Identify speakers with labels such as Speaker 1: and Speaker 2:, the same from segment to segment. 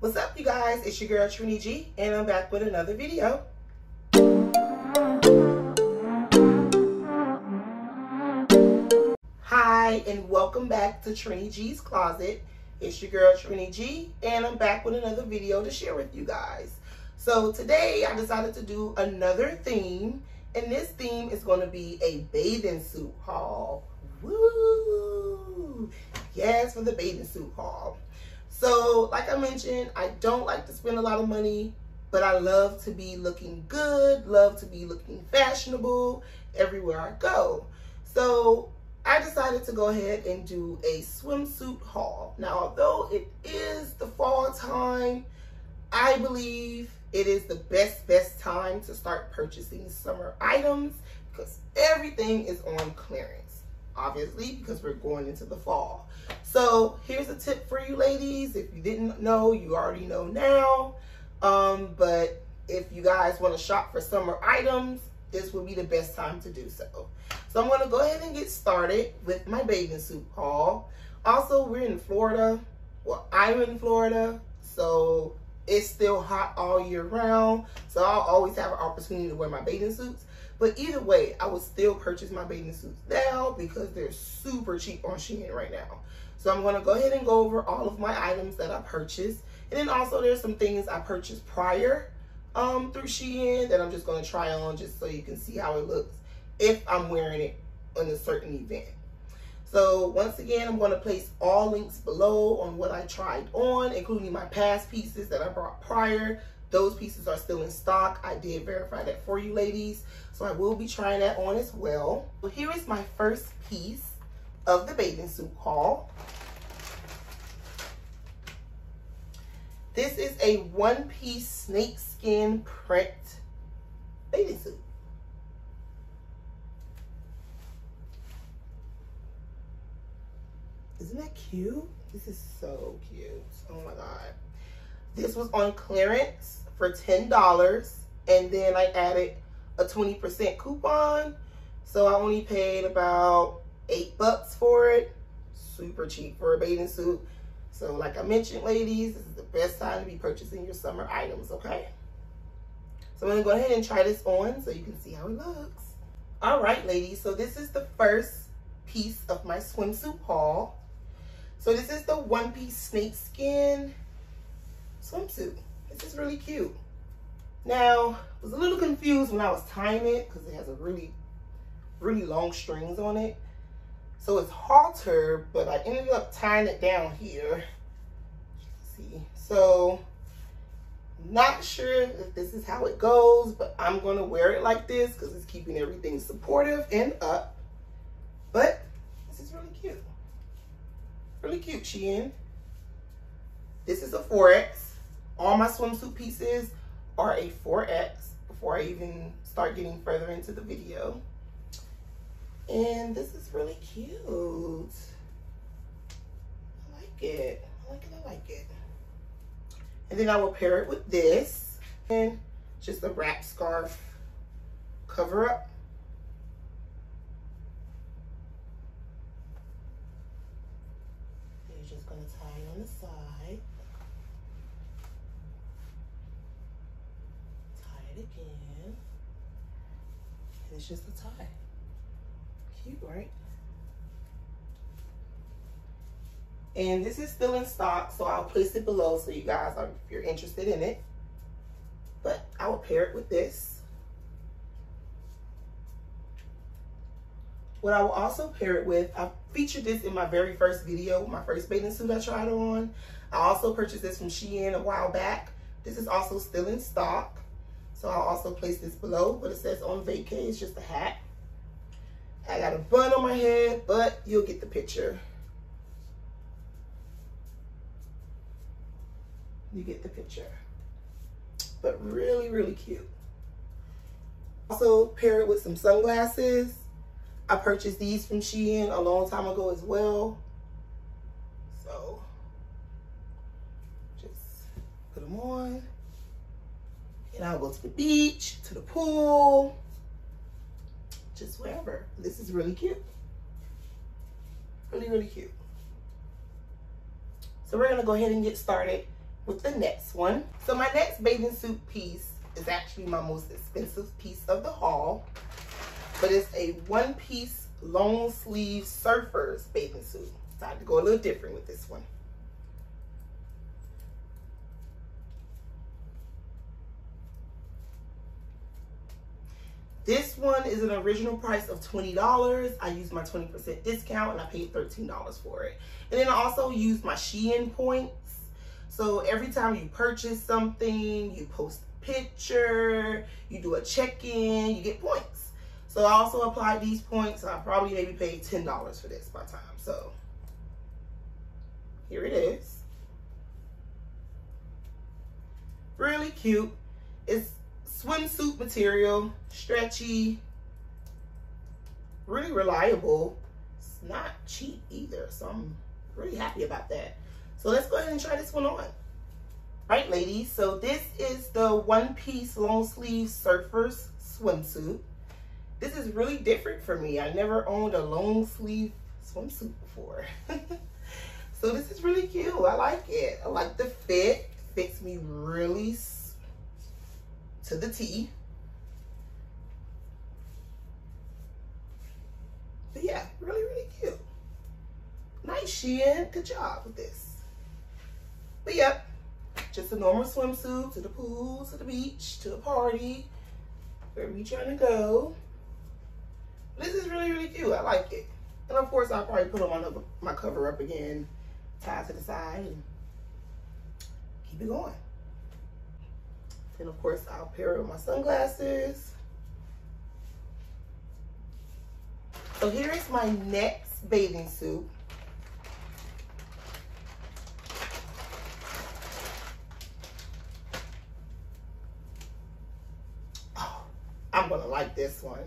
Speaker 1: What's up, you guys? It's your girl, Trini G, and I'm back with another video. Hi, and welcome back to Trini G's Closet. It's your girl, Trini G, and I'm back with another video to share with you guys. So today, I decided to do another theme, and this theme is going to be a bathing suit haul. Woo! Yes, for the bathing suit haul. So, like I mentioned, I don't like to spend a lot of money, but I love to be looking good, love to be looking fashionable everywhere I go. So, I decided to go ahead and do a swimsuit haul. Now, although it is the fall time, I believe it is the best, best time to start purchasing summer items because everything is on clearance, obviously, because we're going into the fall. So here's a tip for you ladies. If you didn't know, you already know now. Um, but if you guys want to shop for summer items, this would be the best time to do so. So I'm going to go ahead and get started with my bathing suit haul. Also, we're in Florida. Well, I'm in Florida, so it's still hot all year round. So I'll always have an opportunity to wear my bathing suits. But either way, I would still purchase my bathing suits now because they're super cheap on Shein right now. So I'm gonna go ahead and go over all of my items that I purchased. And then also there's some things I purchased prior um, through Shein that I'm just gonna try on just so you can see how it looks if I'm wearing it on a certain event. So once again, I'm going to place all links below on what I tried on, including my past pieces that I brought prior. Those pieces are still in stock. I did verify that for you ladies. So I will be trying that on as well. So here is my first piece of the bathing suit haul. This is a one-piece snakeskin print bathing suit. Isn't that cute? This is so cute. Oh my God. This was on clearance for $10. And then I added a 20% coupon. So I only paid about eight bucks for it. Super cheap for a bathing suit. So like I mentioned, ladies, this is the best time to be purchasing your summer items, okay? So I'm gonna go ahead and try this on so you can see how it looks. All right, ladies, so this is the first piece of my swimsuit haul. So this is the one piece snakeskin swimsuit. This is really cute. Now, I was a little confused when I was tying it because it has a really, really long strings on it. So it's halter, but I ended up tying it down here. see. So not sure if this is how it goes, but I'm gonna wear it like this because it's keeping everything supportive and up. But this is really cute. Really cute, Shein. This is a 4X. All my swimsuit pieces are a 4X before I even start getting further into the video. And this is really cute. I like it. I like it, I like it. And then I will pair it with this and just a wrap scarf cover up. You're just gonna tie it on the side. Tie again. And it's just a tie. Cute, right? And this is still in stock, so I'll place it below so you guys are, if you're interested in it. But I will pair it with this. What I will also pair it with, I featured this in my very first video, my first bathing suit I tried on. I also purchased this from Shein a while back. This is also still in stock. So I'll also place this below, but it says on vacay, it's just a hat. I got a bun on my head, but you'll get the picture. You get the picture. But really, really cute. Also pair it with some sunglasses. I purchased these from Shein a long time ago as well. So just put them on. And I'll go to the beach, to the pool, just wherever. This is really cute. Really, really cute. So we're gonna go ahead and get started with the next one. So my next bathing suit piece is actually my most expensive piece of the haul, but it's a one piece long sleeve surfers bathing suit. So I had to go a little different with this one. This one is an original price of $20. I used my 20% discount and I paid $13 for it. And then I also used my Shein points. So every time you purchase something, you post a picture, you do a check-in, you get points. So I also applied these points. I probably maybe paid $10 for this by time. So here it is. Really cute. It's swimsuit material, stretchy, really reliable. It's not cheap either, so I'm really happy about that. So let's go ahead and try this one on. All right, ladies, so this is the one-piece long sleeve surfers swimsuit. This is really different for me. I never owned a long sleeve swimsuit before. so this is really cute. I like it. I like the fit. Fits me really to the T. But yeah, really, really cute. Nice Shein. Good job with this. But yep, just a normal swimsuit to the pool, to the beach, to a party, Where wherever you trying to go. This is really, really cute. I like it. And of course, I'll probably put on my, my cover up again, tie to the side, and keep it going. And of course, I'll pair it with my sunglasses. So here is my next bathing suit. Oh, I'm gonna like this one.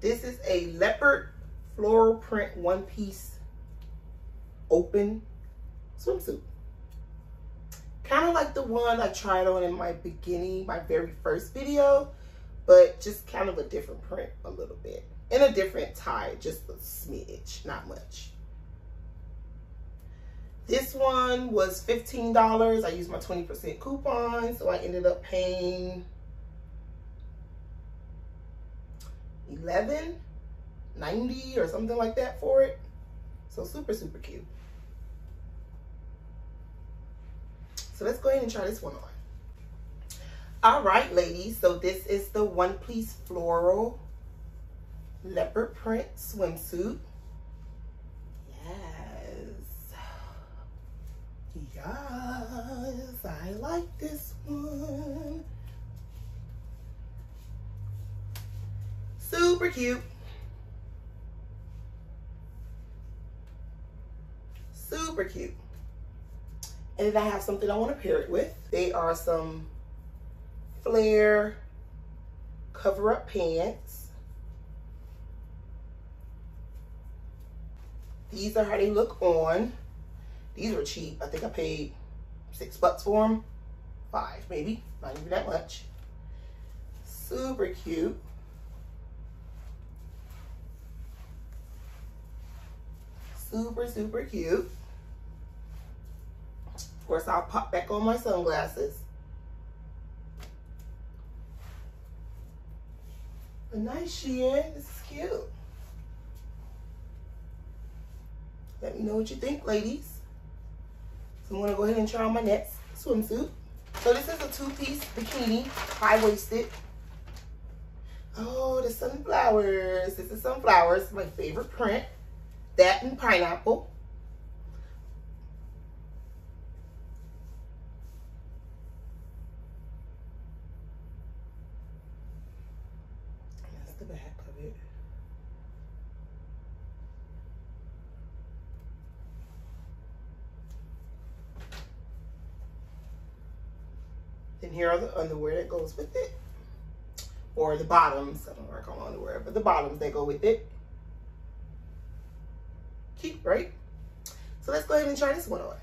Speaker 1: This is a leopard floral print one piece open swimsuit kind of like the one I tried on in my beginning, my very first video, but just kind of a different print a little bit. And a different tie, just a smidge, not much. This one was $15. I used my 20% coupon, so I ended up paying 11.90 or something like that for it. So super, super cute. So let's go ahead and try this one on. All right, ladies. So this is the one piece floral leopard print swimsuit. Yes. Yes, I like this one. Super cute. Super cute. And then I have something I want to pair it with. They are some flare cover-up pants. These are how they look on. These were cheap. I think I paid six bucks for them. Five, maybe. Not even that much. Super cute. Super, super cute. Course, I'll pop back on my sunglasses. A nice Shein. This is cute. Let me know what you think, ladies. So I'm going to go ahead and try on my next swimsuit. So this is a two-piece bikini, high-waisted. Oh, the sunflowers. This is sunflowers, my favorite print. That and pineapple. the back of it. Then here are the underwear that goes with it. Or the bottoms, I don't I call underwear, but the bottoms that go with it. Cute, right? So let's go ahead and try this one on.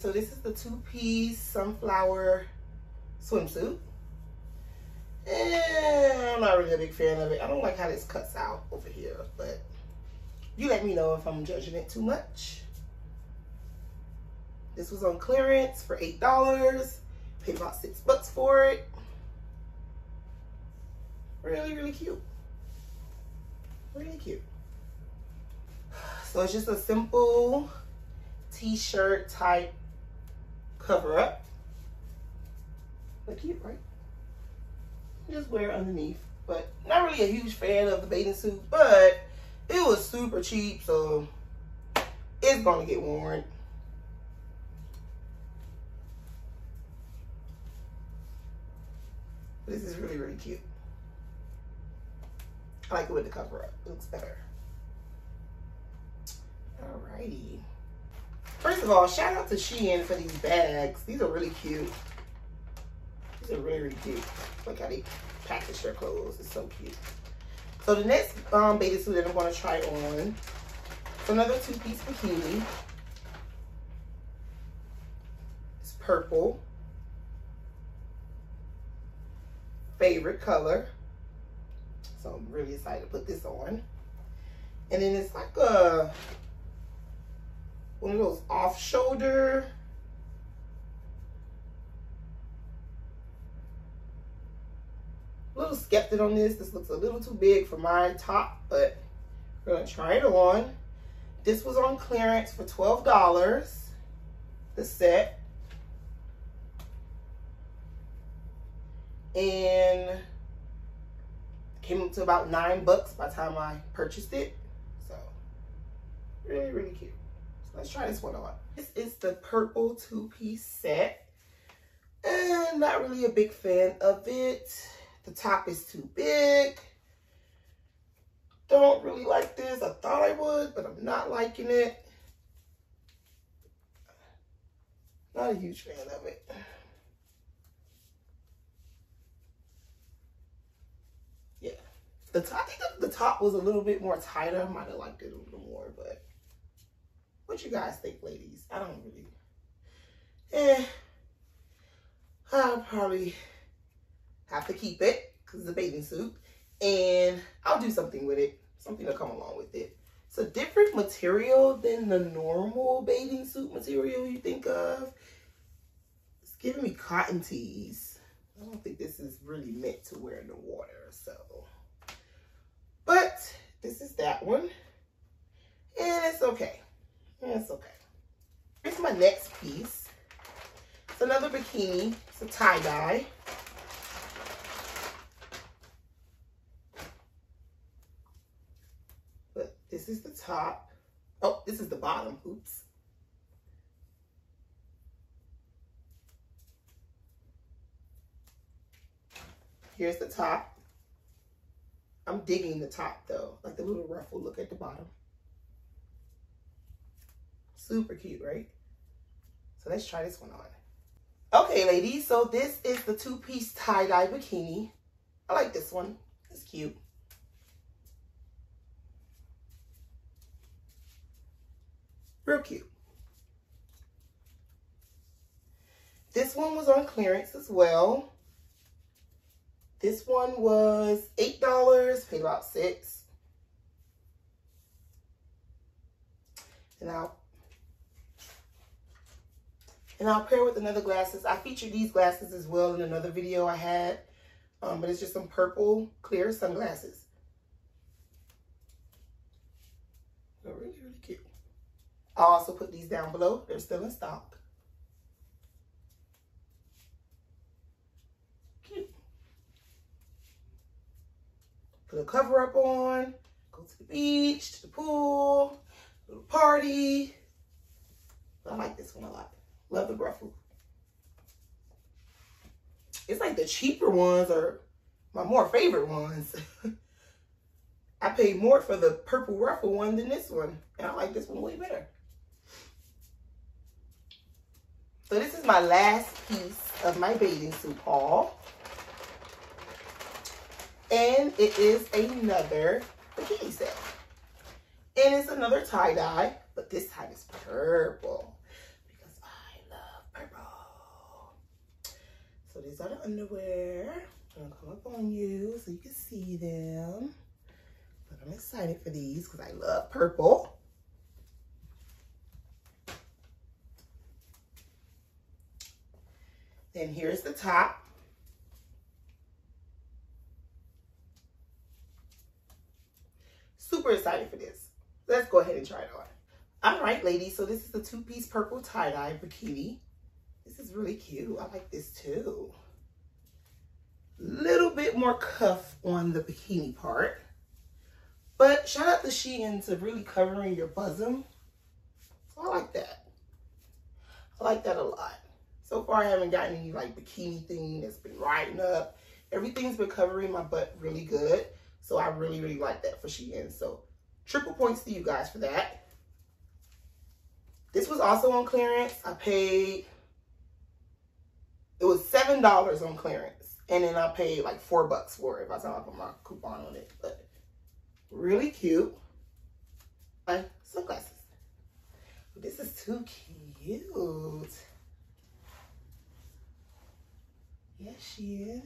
Speaker 1: So this is the two-piece sunflower swimsuit. Eh, I'm not really a big fan of it. I don't like how this cuts out over here, but you let me know if I'm judging it too much. This was on clearance for $8. Paid about six bucks for it. Really, really cute. Really cute. So it's just a simple t-shirt type cover up. Look cute, right? Just wear it underneath. But not really a huge fan of the bathing suit, but it was super cheap, so it's gonna get worn. This really, really cute. I like it with the cover up. It looks better. Alrighty. First of all, shout out to Shein for these bags. These are really cute. These are really, really cute. Look how they package their clothes. It's so cute. So the next um, bathing suit that I'm going to try on is another two-piece bikini. It's purple. Favorite color. So I'm really excited to put this on. And then it's like a one of those off shoulder a little skeptic on this this looks a little too big for my top but we're gonna try it on this was on clearance for $12 the set and came up to about nine bucks by the time I purchased it so really really cute So Let's try this one on. This is the purple two-piece set. And not really a big fan of it. The top is too big. Don't really like this. I thought I would, but I'm not liking it. Not a huge fan of it. Yeah. The top, I think the top was a little bit more tighter. I might have liked it a little more, but what you guys think, ladies? I don't really. Eh. I'll probably have to keep it because it's a bathing suit. And I'll do something with it. Something to come along with it. It's a different material than the normal bathing suit material you think of. It's giving me cotton tees. I don't think this is really meant to wear in the water, so. This is that one. And it's okay. It's okay. Here's my next piece. It's another bikini. It's a tie-dye. But this is the top. Oh, this is the bottom. Oops. Here's the top. I'm digging the top though, like the mm-hmm. little ruffle look at the bottom. Super cute, right? So let's try this one on. Okay, ladies, so this is the two-piece tie-dye bikini. I like this one. It's cute. Real cute. This one was on clearance as well. This one was $8, paid about 6 And I'll and I'll pair with another glasses. I featured these glasses as well in another video I had. Um, but it's just some purple clear sunglasses. They're really, really cute. I'll also put these down below. They're still in stock. Put a cover up on. Go to the beach, to the pool, little party. I like this one a lot. Love the ruffle. It's like the cheaper ones are my more favorite ones. I paid more for the purple ruffle one than this one. And I like this one way better. So this is my last piece of my bathing suit haul. And it is another bikini set. And it's another tie-dye, but this time it's purple. Because I love purple. So these are the underwear. I'm gonna come up on you so you can see them. But I'm excited for these because I love purple. Then here's the top. Super excited for this. Let's go ahead and try it on. All right, ladies, so this is the two-piece purple tie-dye bikini. This is really cute. I like this too. Little bit more cuff on the bikini part. But shout out to Shein to really covering your bosom. So I like that. I like that a lot. So far, I haven't gotten any like bikini thing that's been riding up. Everything's been covering my butt really good. So I really, really like that for Shein. So triple points to you guys for that. This was also on clearance. I paid, it was $7 on clearance. And then I paid like four bucks for it by the time I put my coupon on it. But really cute. My sunglasses. This is too cute. Yes, she is.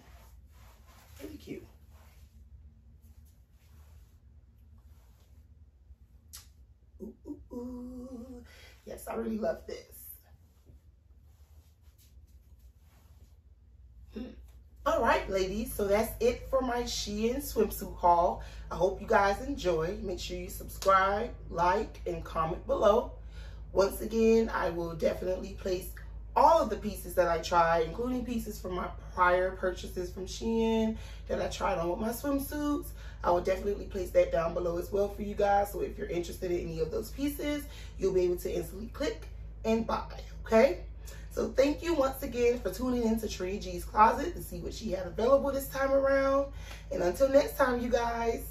Speaker 1: Really cute. Ooh. Yes, I really love this. Hmm. All right, ladies, so that's it for my Shein swimsuit haul. I hope you guys enjoy. Make sure you subscribe, like, and comment below. Once again, I will definitely place all of the pieces that I tried, including pieces from my prior purchases from Shein that I tried on with my swimsuits. I will definitely place that down below as well for you guys. So if you're interested in any of those pieces, you'll be able to instantly click and buy, okay? So thank you once again for tuning in to Trini G's Closet to see what she had available this time around. And until next time, you guys,